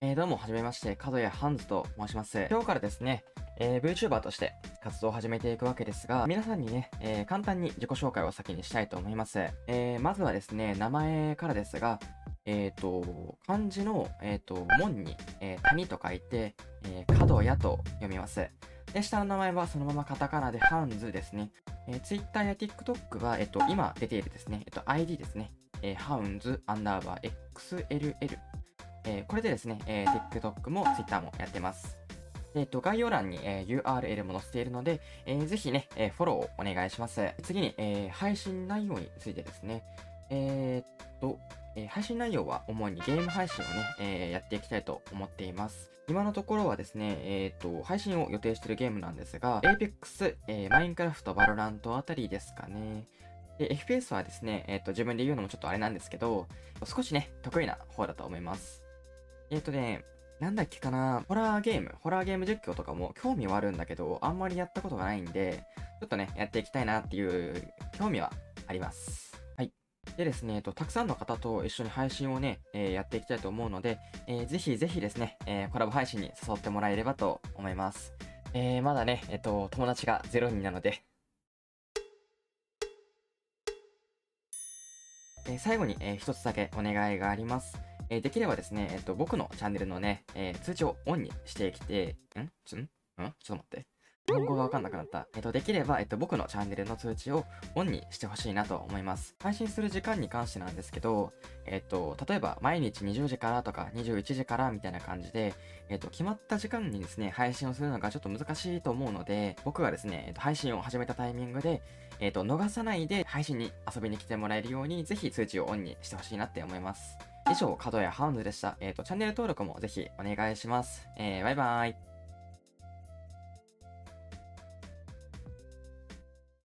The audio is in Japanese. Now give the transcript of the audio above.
えー、どうも、はじめまして、角谷ハンズと申します。今日からですね、えー、VTuber として活動を始めていくわけですが、皆さんにね、えー、簡単に自己紹介を先にしたいと思います。えー、まずはですね、名前からですが、えっ、ー、と、漢字の、えっ、ー、と、門に、えー、谷と書いて、えー、角谷と読みます。で、下の名前はそのままカタカナでハンズですね。えー、Twitter や TikTok は、えっ、と、今出ているですね、えっ、と、ID ですね。えー、ハウンズアンダーバー XLL えー、これでですね、えー、TikTok も Twitter もやってます。えっ、と、概要欄に、えー、URL も載せているので、えー、ぜひね、えー、フォローをお願いします。次に、えー、配信内容についてですね。えー、っと、えー、配信内容は主にゲーム配信をね、えー、やっていきたいと思っています。今のところはですね、えっ、と、配信を予定しているゲームなんですが、Apex、えー、マインクラフト、バロラントあたりですかね。で、FPS はですね、えっ、と、自分で言うのもちょっとあれなんですけど、少しね、得意な方だと思います。えっ、ー、とね、なんだっけかな、ホラーゲーム、ホラーゲーム実況とかも興味はあるんだけど、あんまりやったことがないんで、ちょっとね、やっていきたいなっていう興味はあります。はい。でですね、えっと、たくさんの方と一緒に配信をね、えー、やっていきたいと思うので、えー、ぜひぜひですね、えー、コラボ配信に誘ってもらえればと思います。えー、まだね、えっと、友達が0人なので、えー、最後に、えー、一つだけお願いがあります。えー、できればですね、えっと、僕のチャンネルのね、えー、通知をオンにしてきて、ん？ちょ、ん？ん？ちょっと待って。日本語がわかんなくなった。えっと、できれば、えっと、僕のチャンネルの通知をオンにしてほしいなと思います。配信する時間に関してなんですけど、えっと、例えば、毎日20時からとか21時からみたいな感じで、えっと、決まった時間にですね、配信をするのがちょっと難しいと思うので、僕がですね、えっと、配信を始めたタイミングで、えっと、逃さないで配信に遊びに来てもらえるように、ぜひ通知をオンにしてほしいなって思います。以上、角谷ハウンズでした。えっ、ー、と、チャンネル登録もぜひお願いします。えー、バイバーイ。